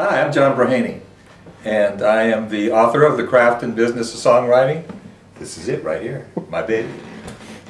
Hi, I'm John Braheny, and I am the author of The Craft and Business of Songwriting. This is it right here, my baby.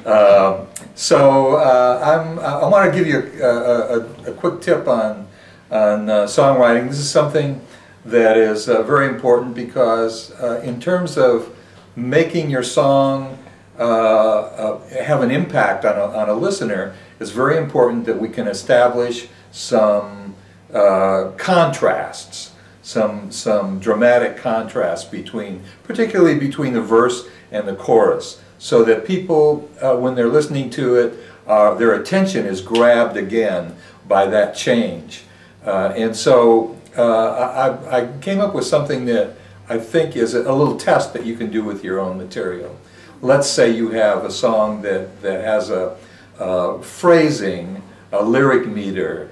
Um, so uh, I'm, I want to give you a, a, a, quick tip on, on uh, songwriting. This is something that is uh, very important because uh, in terms of making your song uh, uh, have an impact on a, on a listener, it's very important that we can establish some uh, contrasts, some, some dramatic contrast between, particularly between the verse and the chorus, so that people, uh, when they're listening to it, uh, their attention is grabbed again by that change. Uh, and so uh, I, I came up with something that I think is a, little test that you can do with your own material. Let's say you have a song that, that has a, a phrasing, a lyric meter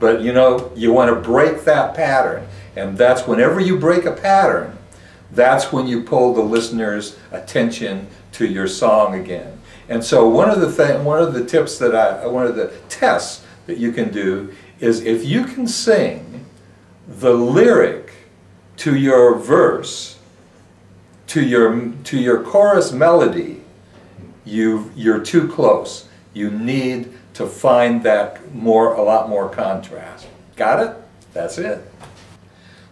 But you know, you want to break that pattern. And that's whenever you break a pattern, that's when you pull the listener's attention to your song again. And so one of the th one of the tips that I one of the tests that you can do is if you can sing the lyric to your verse to your to your chorus melody, you you're too close. You need to find that more, a lot more contrast. Got it? That's it.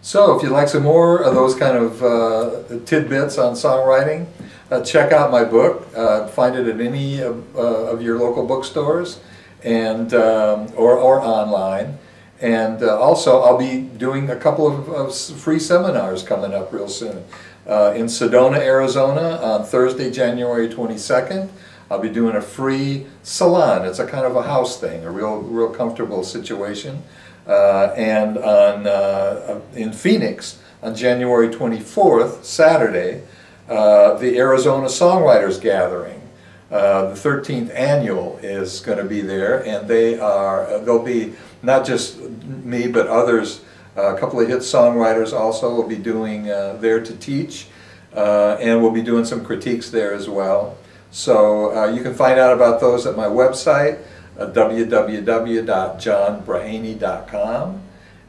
So if you'd like some more of those kind of uh, tidbits on songwriting, uh, check out my book. Uh, find it at any of, uh, of your local bookstores and um, or, or online. And uh, also I'll be doing a couple of, of, free seminars coming up real soon. Uh, in Sedona, Arizona on Thursday, January 22nd. I'll be doing a free salon. It's a kind of a house thing, a real, real comfortable situation. Uh, and on, uh, in Phoenix on January 24th, Saturday, uh, the Arizona Songwriters Gathering. Uh, the 13th annual is going to be there, and they are, uh, there'll be not just me, but others, uh, a couple of hit songwriters also will be doing there to teach, and we'll be doing some critiques there as well. So uh, you can find out about those at my website, uh, www.johnbraheny.com,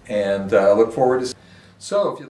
and I uh, look forward to. So if you